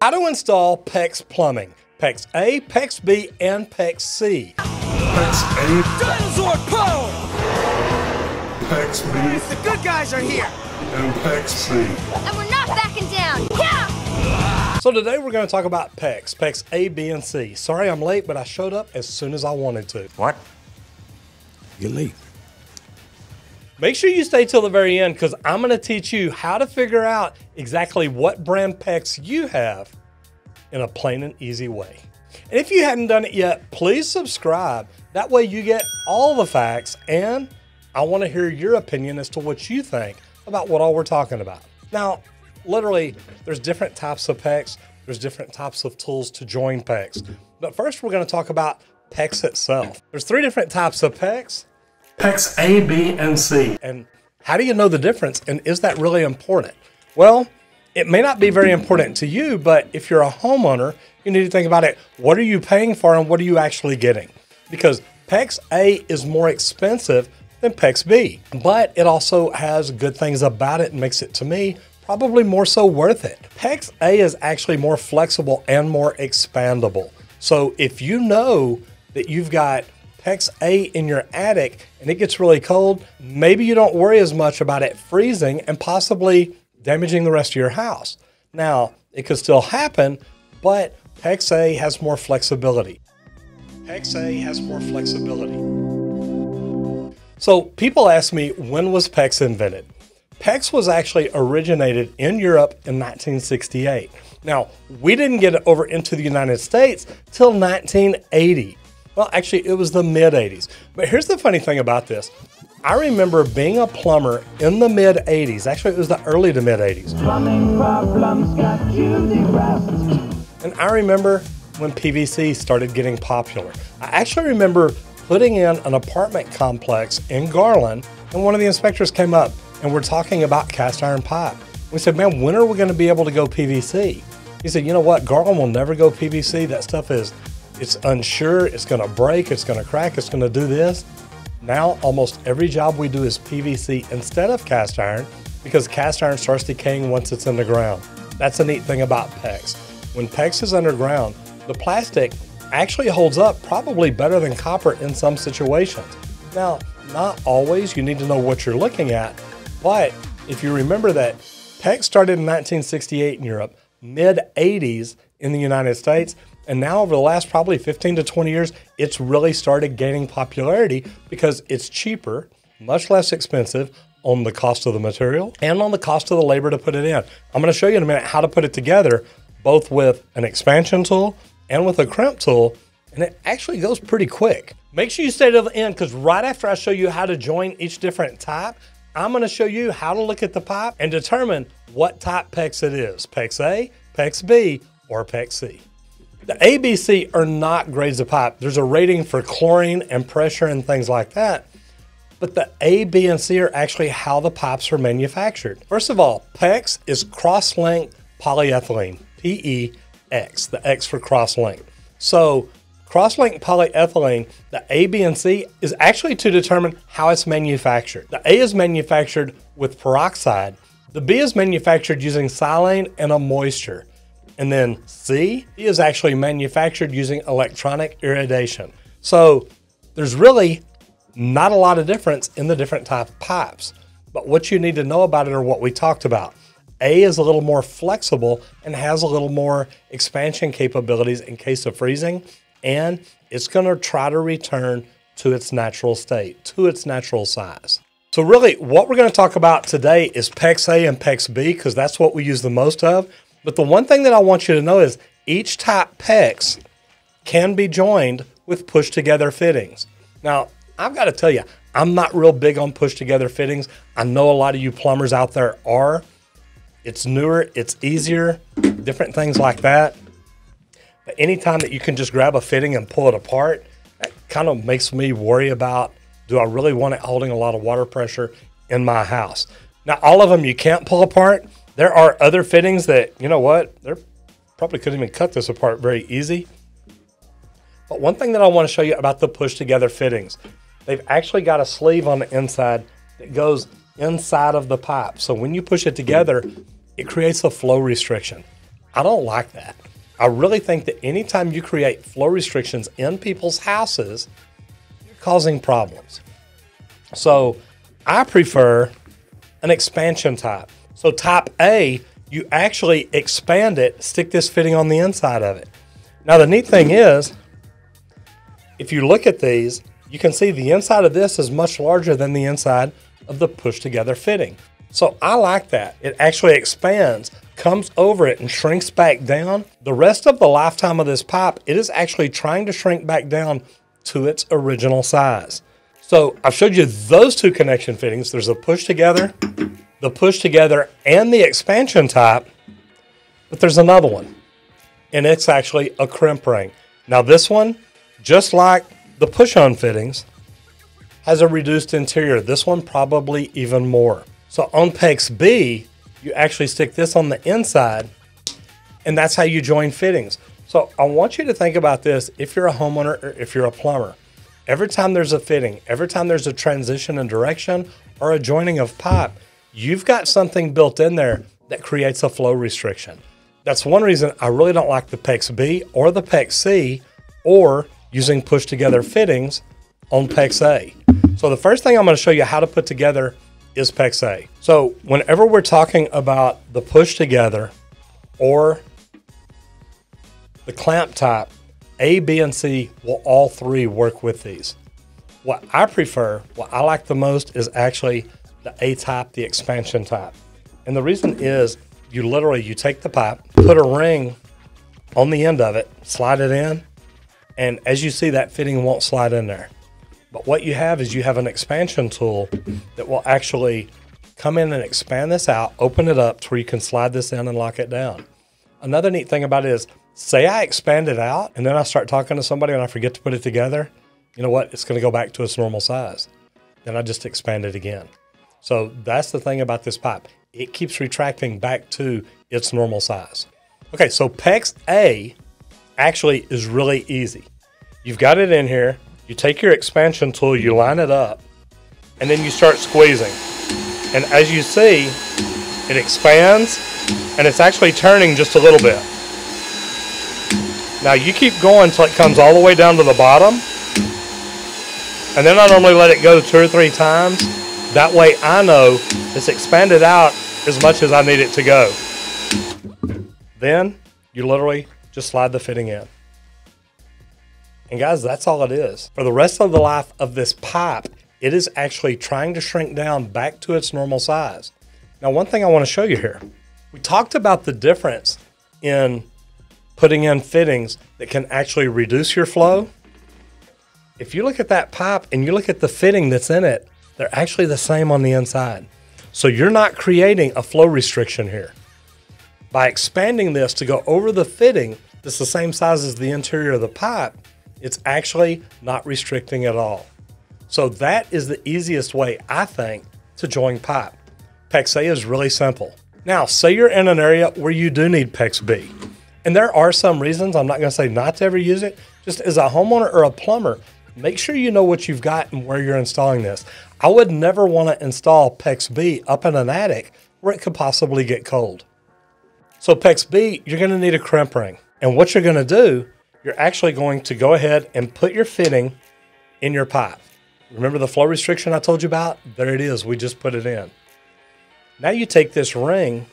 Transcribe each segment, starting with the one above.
How to install PEX plumbing. PEX A, PEX B, and PEX C. PEX A, Dinosaur power! PEX B, The good guys are here! and PEX C. And we're not backing down. Yeah! So today we're going to talk about PEX, PEX A, B, and C. Sorry I'm late, but I showed up as soon as I wanted to. What? You're late. Make sure you stay till the very end because I'm going to teach you how to figure out exactly what brand PEX you have in a plain and easy way. And if you hadn't done it yet, please subscribe. That way you get all the facts and I want to hear your opinion as to what you think about what all we're talking about. Now, literally, there's different types of PEX. There's different types of tools to join PEX. But first, we're going to talk about PEX itself. There's three different types of PEX. PEX A, B, and C. And how do you know the difference? And is that really important? Well, it may not be very important to you, but if you're a homeowner, you need to think about it. What are you paying for and what are you actually getting? Because PEX A is more expensive than PEX B, but it also has good things about it and makes it, to me, probably more so worth it. PEX A is actually more flexible and more expandable. So if you know that you've got PEX A in your attic and it gets really cold, maybe you don't worry as much about it freezing and possibly damaging the rest of your house. Now, it could still happen, but PEX A has more flexibility. PEX A has more flexibility. So people ask me, when was PEX invented? PEX was actually originated in Europe in 1968. Now, we didn't get it over into the United States till 1980. Well, actually, it was the mid 80s. But here's the funny thing about this I remember being a plumber in the mid 80s. Actually, it was the early to mid 80s. Plumbing problems got you depressed. And I remember when PVC started getting popular. I actually remember putting in an apartment complex in Garland, and one of the inspectors came up and we're talking about cast iron pipe. We said, Man, when are we going to be able to go PVC? He said, You know what? Garland will never go PVC. That stuff is, it's unsure. It's to break. It's to crack. It's to do this. Now, almost every job we do is PVC instead of cast iron because cast iron starts decaying once it's in the ground. That's a neat thing about PEX. When PEX is underground, the plastic actually holds up probably better than copper in some situations. Now, not always, you need to know what you're looking at, but if you remember that PEX started in 1968 in Europe, mid 80s in the United States, and now over the last probably 15 to 20 years, it's really started gaining popularity because it's cheaper, much less expensive on the cost of the material and on the cost of the labor to put it in. I'm going to show you in a minute how to put it together, both with an expansion tool and with a crimp tool, and it actually goes pretty quick. Make sure you stay to the end because right after I show you how to join each different type, I'm going to show you how to look at the pipe and determine what type PEX it is PEX A, PEX B, or PEX C. The ABC are not grades of pipe. There's a rating for chlorine and pressure and things like that. But the A, B, and C are actually how the pipes are manufactured. First of all, PEX is cross-linked polyethylene, PEX, the X for cross-linked. So cross-linked polyethylene, the A, B, and C is actually to determine how it's manufactured. The A is manufactured with peroxide. The B is manufactured using silane and a moisture. And then C is actually manufactured using electronic irradiation. So there's really not a lot of difference in the different type of pipes. But what you need to know about it are what we talked about. A is a little more flexible and has a little more expansion capabilities in case of freezing, and it's going to try to return to its natural state, to its natural size. So really, what we're going to talk about today is PEX A and PEX B because that's what we use the most of. But the one thing that I want you to know is each type PEX can be joined with push together fittings. Now, I've got to tell you, I'm not real big on push together fittings. I know a lot of you plumbers out there are. It's newer, it's easier, different things like that. But anytime that you can just grab a fitting and pull it apart, that kind of makes me worry about do I really want it holding a lot of water pressure in my house? Now, all of them you can't pull apart. There are other fittings that, you know what, they're probably couldn't even cut this apart very easy. But one thing that I want to show you about the push together fittings, they've actually got a sleeve on the inside that goes inside of the pipe. So when you push it together, it creates a flow restriction. I don't like that. I really think that anytime you create flow restrictions in people's houses, you're causing problems. So I prefer an expansion type. So type A, you actually expand it, stick this fitting on the inside of it. Now the neat thing is, if you look at these, you can see the inside of this is much larger than the inside of the push together fitting. So I like that. It actually expands, comes over it and shrinks back down. The rest of the lifetime of this pipe, it is actually trying to shrink back down to its original size. So I've showed you those two connection fittings. There's a push together, the push together, and the expansion type. But there's another one, and it's actually a crimp ring. Now this one, just like the push-on fittings, has a reduced interior. This one probably even more. So on PEX B, you actually stick this on the inside, and that's how you join fittings. So I want you to think about this if you're a homeowner or if you're a plumber. Every time there's a fitting, every time there's a transition in direction or a joining of pipe, you've got something built in there that creates a flow restriction. That's one reason I really don't like the PEX B or the PEX C or using push together fittings on PEX A. So the first thing I'm going to show you how to put together is PEX A. So whenever we're talking about the push together or the clamp type, A, B, and C will all three work with these. What I prefer, what I like the most is actually the A type, the expansion type. And the reason is you literally you take the pipe, put a ring on the end of it, slide it in, and as you see that fitting won't slide in there. But what you have is you have an expansion tool that will actually come in and expand this out, open it up to where you can slide this in and lock it down. Another neat thing about it is, say I expand it out and then I start talking to somebody and I forget to put it together, you know what? It's going to go back to its normal size. Then I just expand it again. So that's the thing about this pipe. It keeps retracting back to its normal size. Okay, so PEX A actually is really easy. You've got it in here. You take your expansion tool, you line it up, and then you start squeezing. And as you see, it expands and it's actually turning just a little bit. Now you keep going until it comes all the way down to the bottom. And then I normally let it go two or three times. That way I know it's expanded out as much as I need it to go. Then you literally just slide the fitting in. And guys, that's all it is. For the rest of the life of this pipe, it is actually trying to shrink down back to its normal size. Now, one thing I want to show you here. We talked about the difference in putting in fittings that can actually reduce your flow. If you look at that pipe and you look at the fitting that's in it, they're actually the same on the inside. So you're not creating a flow restriction here. By expanding this to go over the fitting that's the same size as the interior of the pipe, it's actually not restricting at all. So that is the easiest way, I think, to join pipe. PEX A is really simple. Now, say you're in an area where you do need PEX B. And there are some reasons, I'm not going to say not to ever use it. Just as a homeowner or a plumber, make sure you know what you've got and where you're installing this. I would never want to install PEX B up in an attic where it could possibly get cold. So PEX B, you're going to need a crimp ring. And what you're going to do you're actually going to go ahead and put your fitting in your pipe. Remember the flow restriction I told you about? There it is. We just put it in. Now you take this ring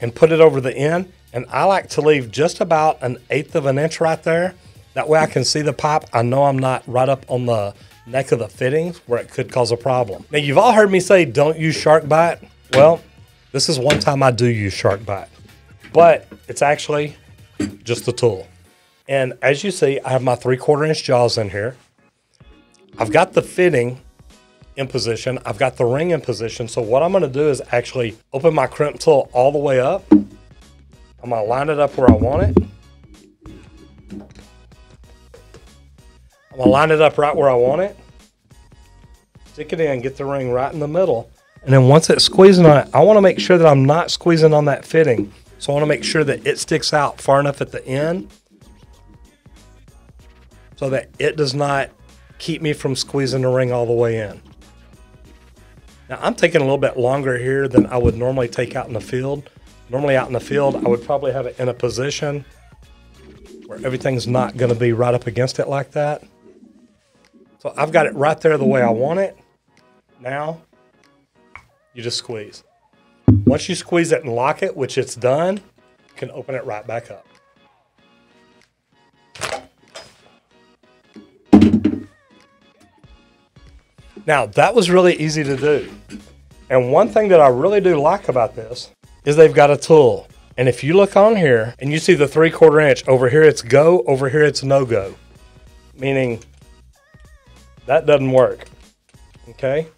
and put it over the end. And I like to leave just about an eighth of an inch right there. That way I can see the pipe. I know I'm not right up on the neck of the fittings where it could cause a problem. Now you've all heard me say don't use SharkBite. Well, this is one time I do use SharkBite. But it's actually just a tool. And as you see, I have my three quarter inch jaws in here. I've got the fitting in position. I've got the ring in position. So what I'm going to do is actually open my crimp tool all the way up. I'm to line it up where I want it. I'm to line it up right where I want it. Stick it in, get the ring right in the middle. And then once it's squeezing on it, I want to make sure that I'm not squeezing on that fitting. So I want to make sure that it sticks out far enough at the end so that it does not keep me from squeezing the ring all the way in. Now I'm taking a little bit longer here than I would normally take out in the field Normally out in the field, I would probably have it in a position where everything's not going to be right up against it like that. So I've got it right there the way I want it. Now, you just squeeze. Once you squeeze it and lock it, which it's done, you can open it right back up. Now, that was really easy to do. And one thing that I really do like about this is they've got a tool. And if you look on here and you see the three quarter inch, over here it's go, over here it's no go, meaning that doesn't work. Okay?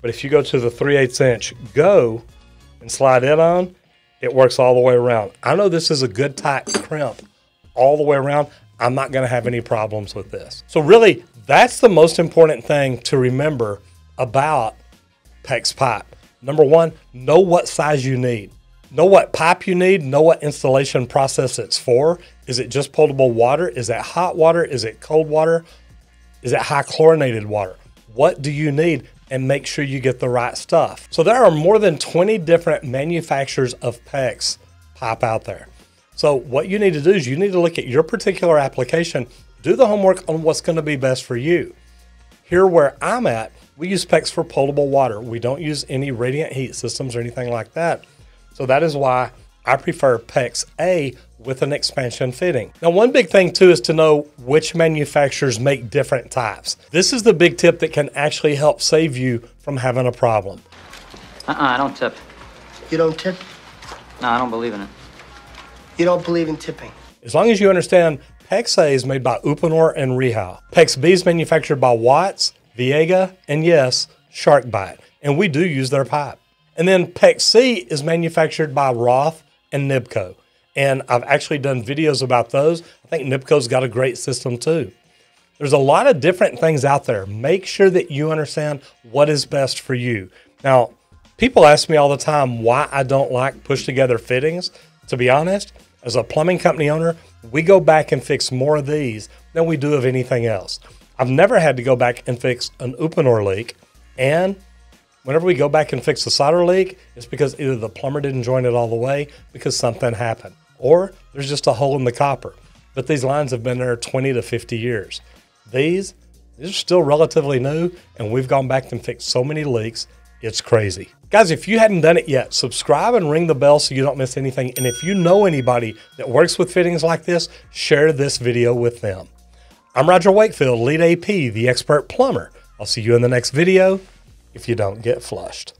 But if you go to the 3 8 inch go and slide it on, it works all the way around. I know this is a good tight crimp all the way around. I'm not going to have any problems with this. So, really, that's the most important thing to remember about PEX pipe. Number one, know what size you need. Know what pipe you need, know what installation process it's for. Is it just potable water? Is it hot water? Is it cold water? Is it high chlorinated water? What do you need? And make sure you get the right stuff. So there are more than 20 different manufacturers of PEX pipe out there. So what you need to do is you need to look at your particular application, do the homework on what's going to be best for you. Here where I'm at, we use PEX for potable water. We don't use any radiant heat systems or anything like that. So that is why I prefer PEX A with an expansion fitting. Now, one big thing too is to know which manufacturers make different types. This is the big tip that can actually help save you from having a problem. Uh-uh, I don't tip. You don't tip? No, I don't believe in it. You don't believe in tipping? As long as you understand, PEX A is made by Uponor and Rehau. PEX B is manufactured by Watts, Viega, and yes, Sharkbite. And we do use their pipe. And then PEX C is manufactured by Roth and Nibco. And I've actually done videos about those. I think Nibco's got a great system too. There's a lot of different things out there. Make sure that you understand what is best for you. Now, people ask me all the time why I don't like push together fittings. To be honest, as a plumbing company owner, we go back and fix more of these than we do of anything else. I've never had to go back and fix an Uponor leak. And whenever we go back and fix the solder leak, it's because either the plumber didn't join it all the way because something happened, or there's just a hole in the copper. But these lines have been there 20 to 50 years. These, these are still relatively new, and we've gone back and fixed so many leaks, it's crazy. Guys, if you hadn't done it yet, subscribe and ring the bell so you don't miss anything. And if you know anybody that works with fittings like this, share this video with them. I'm Roger Wakefield, LEED AP, the expert plumber. I'll see you in the next video if you don't get flushed.